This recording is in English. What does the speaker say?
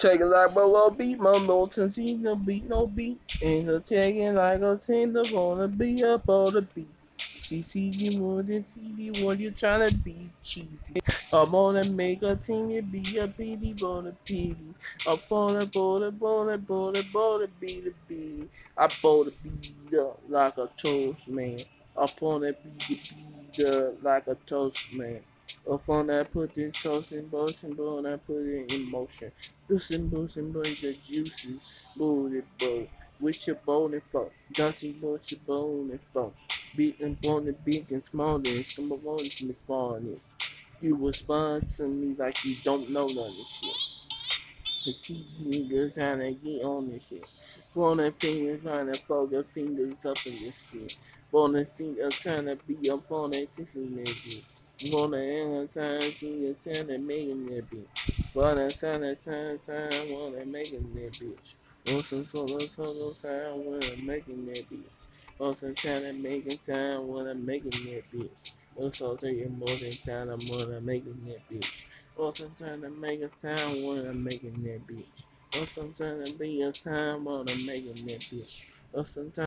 Check it like a beat, my see no beat, no beat. And her tagging like a tender, wanna be up on the beat. She sees you more than CD when you tryna be cheesy. I wanna make a teeny be a beady, wanna pity. I wanna wanna wanna wanna wanna be the beady. I wanna beat up like a toast man. I wanna be the beat up like a toast man. Up on that, put this toast in motion, and I put it in motion. Boosting, boosting, boy, the juices, booty, boy. With your bone and fuck, dancing with your bone and fuck. Beating bone, big and smallness, some of the smallness. You respond to me like you don't know none of this shit. The see niggas trying to get on this shit. Wanna fingers trying to fold their fingers up in this shit. Wanna see us trying to be up on that sister nigga. Wanna anytime see you trying to make that bitch. Wanna sign a time time wanna make that bitch. Want some solo solo time wanna making that bitch. Want some time to making time wanna making that bitch. Also taking more than time I'm wanna making that bitch. Want some time to make a time wanna making that bitch. Want some time to be a time wanna making that bitch. Want some time